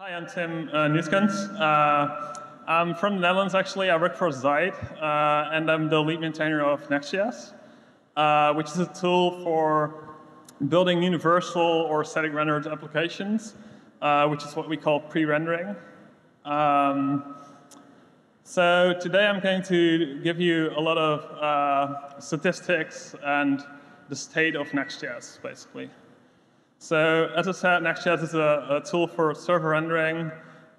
Hi, I'm Tim uh. Uh, I'm from the Netherlands, actually. I work for Zeit, uh, and I'm the lead maintainer of Next.js, uh, which is a tool for building universal or static rendered applications, uh, which is what we call pre-rendering. Um, so today I'm going to give you a lot of uh, statistics and the state of Next.js, basically. So as I said, Next.js is a, a tool for server rendering,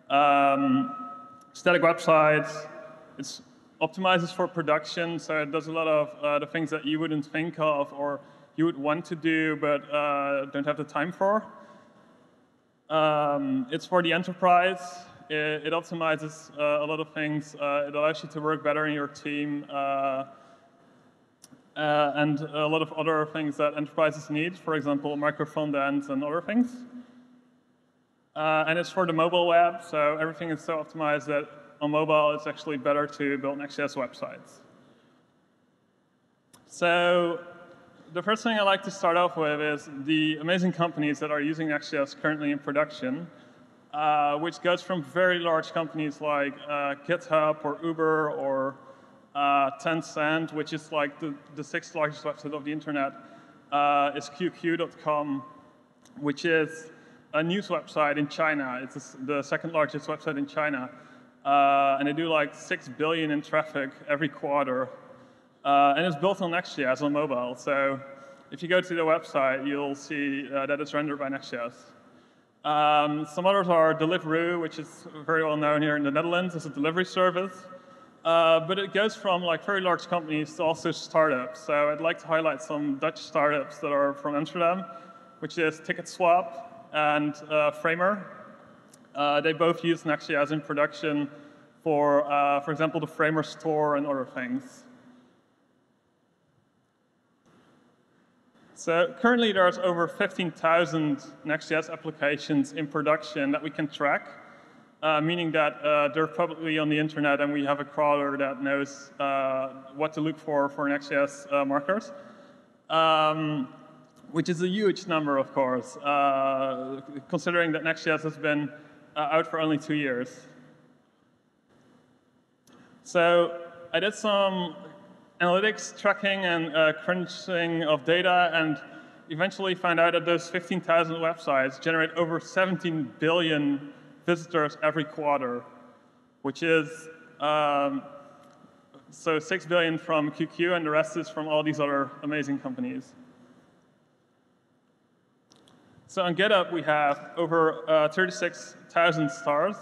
um, static websites. It optimizes for production, so it does a lot of uh, the things that you wouldn't think of or you would want to do but uh, don't have the time for. Um, it's for the enterprise. It, it optimizes uh, a lot of things. Uh, it allows you to work better in your team. Uh, and a lot of other things that enterprises need, for example, micro frontends and other things. Uh, and it's for the mobile web, so everything is so optimized that on mobile it's actually better to build Next.js websites. So the first thing I like to start off with is the amazing companies that are using Next.js currently in production, uh, which goes from very large companies like uh, GitHub or Uber or uh, Tencent, which is like the, the sixth largest website of the internet, uh, is QQ.com, which is a news website in China. It's the second largest website in China. Uh, and they do like 6 billion in traffic every quarter. Uh, and it's built on Next.js on mobile. So if you go to the website, you'll see uh, that it's rendered by Next.js. Um, some others are Deliveroo, which is very well known here in the Netherlands It's a delivery service. Uh, but it goes from like very large companies to also startups. So I'd like to highlight some Dutch startups that are from Amsterdam, which is TicketSwap and uh, Framer. Uh, they both use Next.js in production for, uh, for example, the Framer store and other things. So currently there's over 15,000 Next.js applications in production that we can track uh, meaning that uh, they're publicly on the internet and we have a crawler that knows uh, what to look for for Next.js uh, markers, um, which is a huge number, of course, uh, considering that Next.js has been uh, out for only two years. So I did some analytics tracking and crunching of data and eventually found out that those 15,000 websites generate over 17 billion visitors every quarter, which is um, so 6 billion from QQ, and the rest is from all these other amazing companies. So on GitHub, we have over uh, 36,000 stars,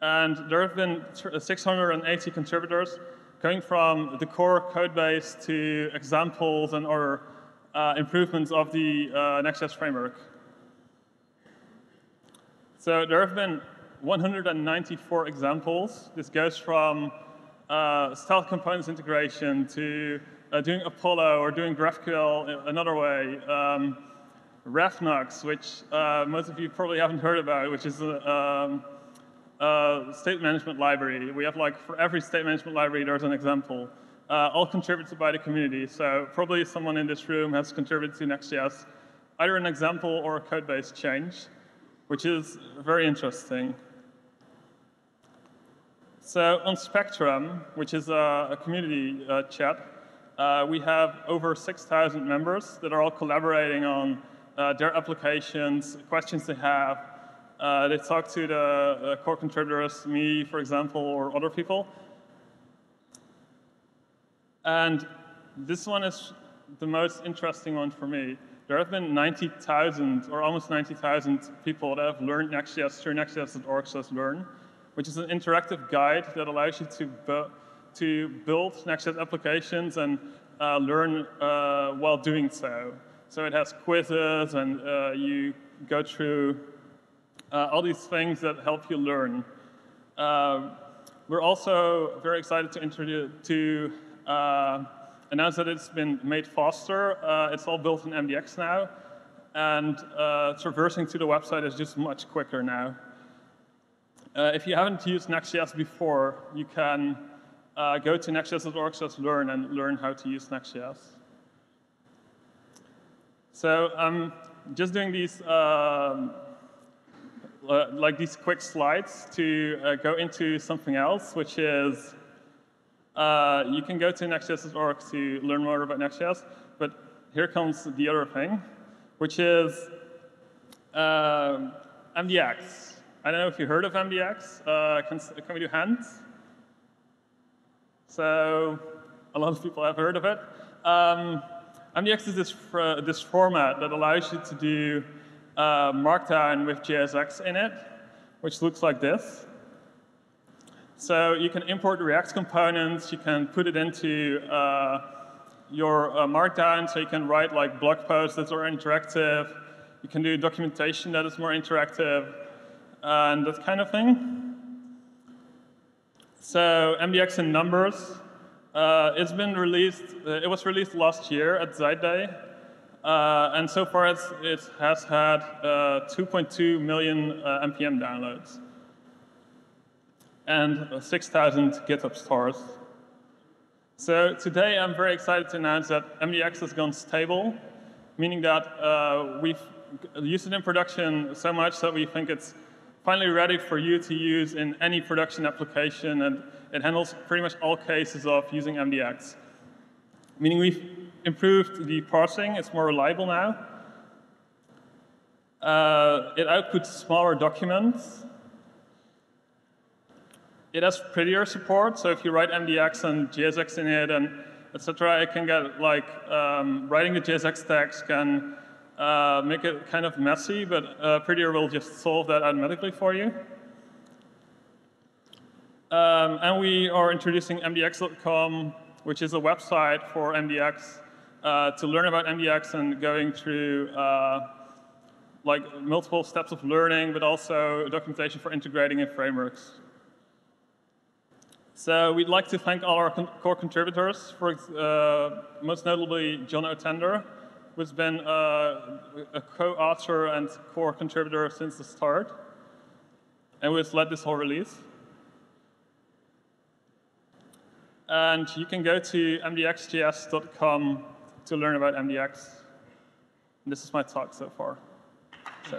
and there have been 680 contributors going from the core code base to examples and other uh, improvements of the uh, Next.js framework. So there have been 194 examples. This goes from uh, style components integration to uh, doing Apollo or doing GraphQL another way. Um, RevNux, which uh, most of you probably haven't heard about, which is a, um, a, state management library. We have like, for every state management library, there's an example. Uh, all contributed by the community. So probably someone in this room has contributed to Next.js, either an example or a code base change which is very interesting. So on Spectrum, which is a, a community uh, chat, uh, we have over 6,000 members that are all collaborating on uh, their applications, questions they have. Uh, they talk to the uh, core contributors, me, for example, or other people. And this one is the most interesting one for me there have been 90,000 or almost 90,000 people that have learned Next.js through next.js.org learn, which is an interactive guide that allows you to, bu to build Next.js applications and uh, learn uh, while doing so. So it has quizzes and uh, you go through uh, all these things that help you learn. Uh, we're also very excited to introduce to uh, announced that it's been made faster. Uh, it's all built in MDX now. And uh, traversing to the website is just much quicker now. Uh, if you haven't used Next.js before, you can uh, go to next.js.org learn and learn how to use Next.js. So I'm um, just doing these um, uh, like these quick slides to uh, go into something else, which is uh, you can go to Next.js.org to learn more about Next.js, but here comes the other thing, which is um, MDX. I don't know if you heard of MDX. Uh, can, can we do hands? So a lot of people have heard of it. Um, MDX is this, this format that allows you to do uh, Markdown with JSX in it, which looks like this. So you can import React components, you can put it into uh, your uh, Markdown, so you can write like blog posts that are interactive, you can do documentation that is more interactive, and that kind of thing. So MDX in numbers, uh, it's been released, uh, it was released last year at Zeit uh, and so far it has had uh, 2.2 million uh, NPM downloads and 6,000 GitHub stars. So today I'm very excited to announce that MDX has gone stable, meaning that uh, we've used it in production so much that we think it's finally ready for you to use in any production application, and it handles pretty much all cases of using MDX. Meaning we've improved the parsing, it's more reliable now. Uh, it outputs smaller documents. It has prettier support, so if you write MDX and JSX in it and etc., it can get like um, writing the JSX text can uh, make it kind of messy, but uh, Prettier will just solve that automatically for you. Um, and we are introducing MDX.com, which is a website for MDX uh, to learn about MDX and going through uh, like multiple steps of learning, but also documentation for integrating in frameworks. So we'd like to thank all our con core contributors, for uh, most notably John Otander, who's been uh, a co-author and core contributor since the start, and who has led this whole release. And you can go to mdxjs.com to learn about MDX. And this is my talk so far. So.